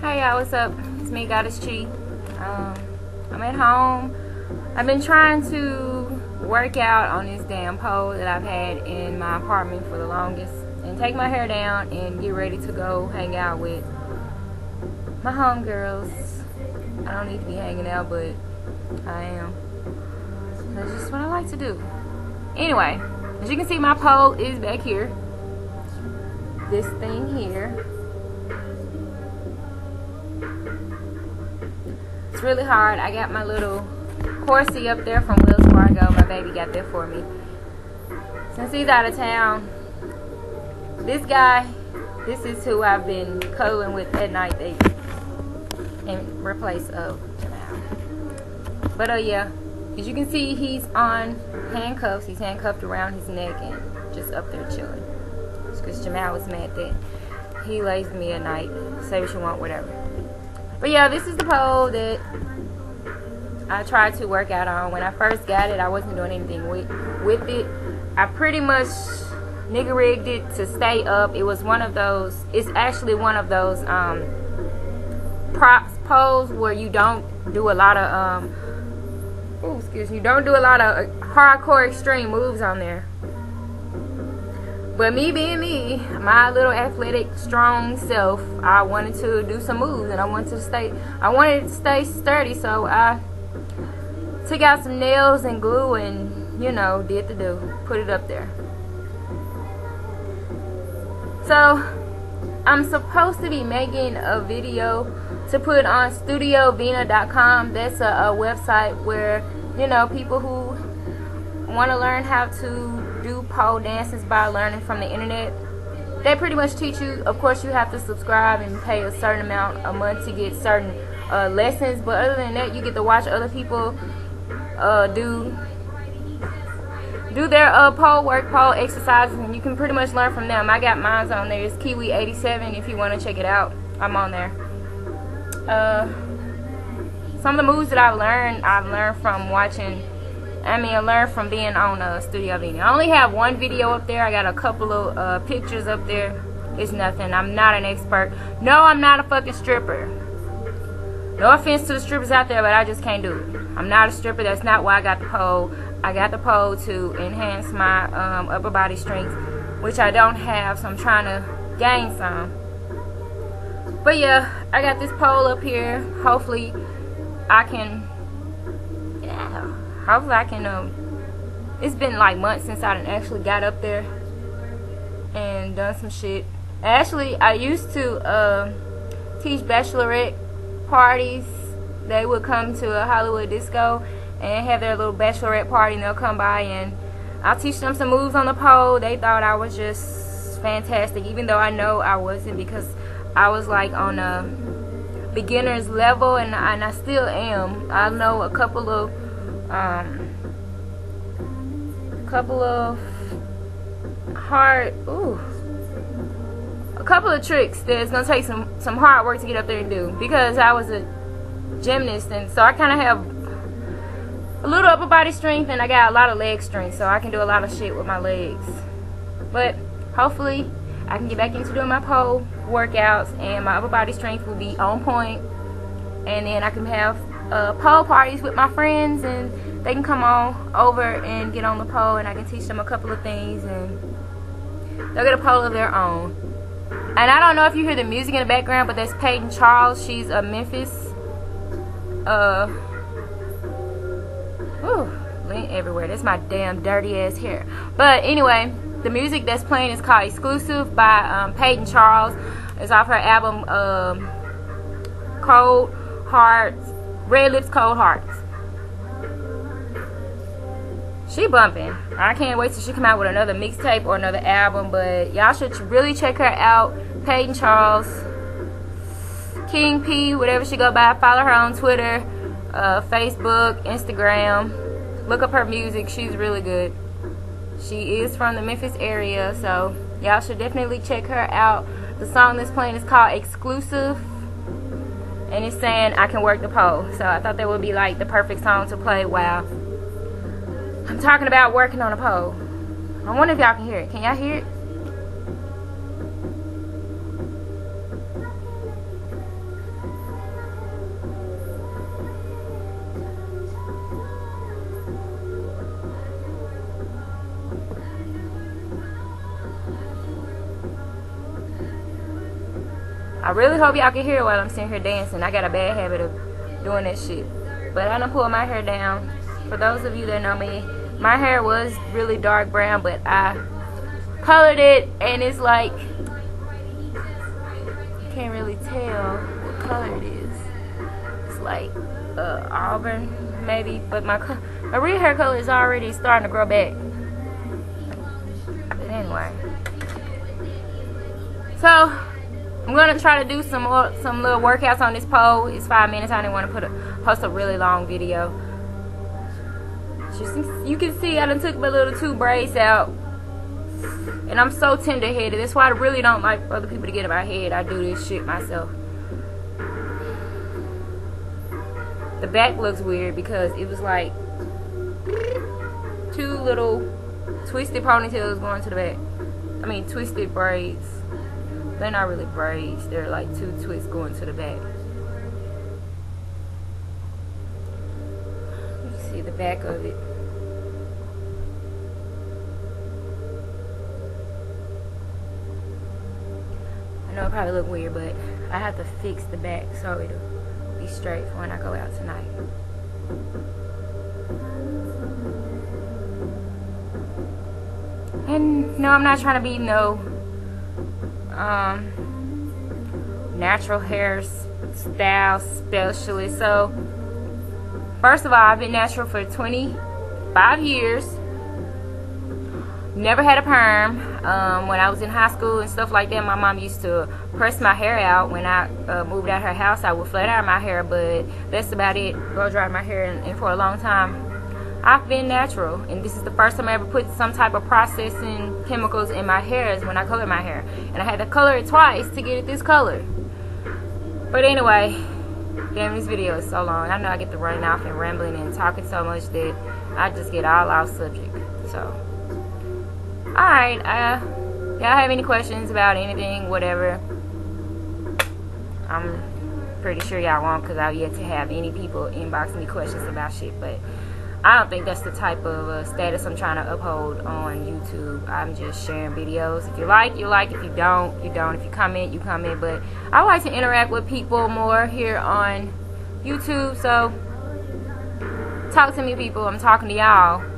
Hey y'all, what's up? It's me, Goddess Chee. Um, I'm at home. I've been trying to work out on this damn pole that I've had in my apartment for the longest and take my hair down and get ready to go hang out with my homegirls. I don't need to be hanging out, but I am. That's just what I like to do. Anyway, as you can see, my pole is back here. This thing here. It's really hard. I got my little horsey up there from Wells Fargo. My baby got there for me. Since he's out of town, this guy, this is who I've been cuddling with at night they, in replace of Jamal. But uh yeah, as you can see, he's on handcuffs. He's handcuffed around his neck and just up there chilling. Because Jamal was mad that he lays me at night, say what you want, whatever. But yeah, this is the pole that I tried to work out on. When I first got it, I wasn't doing anything with, with it. I pretty much nigga rigged it to stay up. It was one of those, it's actually one of those um, props poles where you don't do a lot of, um, excuse me, you don't do a lot of hardcore extreme moves on there. But me being me, my little athletic, strong self, I wanted to do some moves and I wanted to stay I wanted to stay sturdy, so I took out some nails and glue and, you know, did the do. Put it up there. So I'm supposed to be making a video to put on studiovina.com. That's a, a website where, you know, people who want to learn how to do pole dances by learning from the internet. They pretty much teach you. Of course, you have to subscribe and pay a certain amount a month to get certain uh, lessons. But other than that, you get to watch other people uh, do do their uh, pole work, pole exercises, and you can pretty much learn from them. I got mine on there. It's Kiwi87 if you want to check it out. I'm on there. Uh, some of the moves that I've learned, I've learned from watching I mean, I learned from being on uh, Studio Vina. I only have one video up there. I got a couple of uh, pictures up there. It's nothing. I'm not an expert. No, I'm not a fucking stripper. No offense to the strippers out there, but I just can't do it. I'm not a stripper. That's not why I got the pole. I got the pole to enhance my um, upper body strength, which I don't have, so I'm trying to gain some. But yeah, I got this pole up here. Hopefully, I can hopefully I can um it's been like months since I actually got up there and done some shit. Actually, I used to uh, teach bachelorette parties. They would come to a Hollywood disco and have their little bachelorette party and they'll come by and I'll teach them some moves on the pole. They thought I was just fantastic even though I know I wasn't because I was like on a beginner's level and, and I still am. I know a couple of um, a couple of hard, ooh, a couple of tricks that's gonna take some some hard work to get up there and do because I was a gymnast and so I kind of have a little upper body strength and I got a lot of leg strength so I can do a lot of shit with my legs. But hopefully I can get back into doing my pole workouts and my upper body strength will be on point and then I can have uh, pole parties with my friends and they can come on over and get on the pole and I can teach them a couple of things and they'll get a pole of their own. And I don't know if you hear the music in the background, but that's Peyton Charles. She's a Memphis. Uh, whew, lint everywhere. That's my damn dirty ass hair. But anyway, the music that's playing is called Exclusive by um, Peyton Charles. It's off her album um, Cold Hearts Red Lips Cold Hearts. She bumping. I can't wait till she come out with another mixtape or another album. But y'all should really check her out. Peyton Charles, King P, whatever she go by. Follow her on Twitter, uh, Facebook, Instagram. Look up her music. She's really good. She is from the Memphis area, so y'all should definitely check her out. The song that's playing is called Exclusive and it's saying I can work the pole. So I thought that would be like the perfect song to play while I'm talking about working on a pole. I wonder if y'all can hear it. Can y'all hear it? I really hope y'all can hear while I'm sitting here dancing. I got a bad habit of doing that shit. But I done pulled my hair down. For those of you that know me, my hair was really dark brown, but I colored it and it's like can't really tell what color it is. It's like uh, auburn maybe, but my my real hair color is already starting to grow back. But anyway, so I'm gonna try to do some more, some little workouts on this pole. It's five minutes. I didn't want to put a post a really long video. You can see I done took my little two braids out. And I'm so tender-headed. That's why I really don't like other people to get in my head. I do this shit myself. The back looks weird because it was like two little twisted ponytails going to the back. I mean, twisted braids. They're not really braids. They're like two twists going to the back. You can see the back of it. I know it probably look weird, but I have to fix the back so it'll be straight for when I go out tonight. And no, I'm not trying to be no um, natural hair style specialist. So, first of all, I've been natural for 25 years. Never had a perm. Um, when I was in high school and stuff like that, my mom used to press my hair out. When I uh, moved out her house, I would flat iron my hair, but that's about it. Blow dry my hair, and, and for a long time, I've been natural, and this is the first time I ever put some type of processing chemicals in my hairs when I color my hair. And I had to color it twice to get it this color. But anyway, damn, this video is so long. I know I get to running off and rambling and talking so much that I just get all off subject. So, alright, uh, y'all have any questions about anything, whatever, I'm pretty sure y'all won't because I've yet to have any people inbox me questions about shit, but I don't think that's the type of uh, status I'm trying to uphold on YouTube. I'm just sharing videos. If you like, you like. If you don't, you don't. If you comment, you comment. But I like to interact with people more here on YouTube. So talk to me, people. I'm talking to y'all.